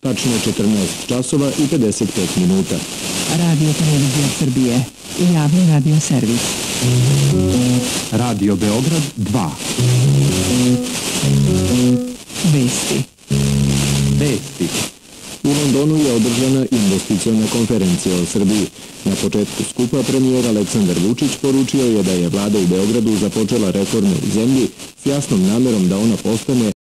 Tačno 14 časova i 55 minuta. Radio Televizija Srbije i javni radio servis. Radio Beograd 2. Vesti. Vesti. U Londonu je održana investicijalna konferencija o Srbiji. Na početku skupa premijer Aleksandar Vučić poručio je da je vlada u Beogradu započela reforme u zemlji s jasnom namerom da ona postane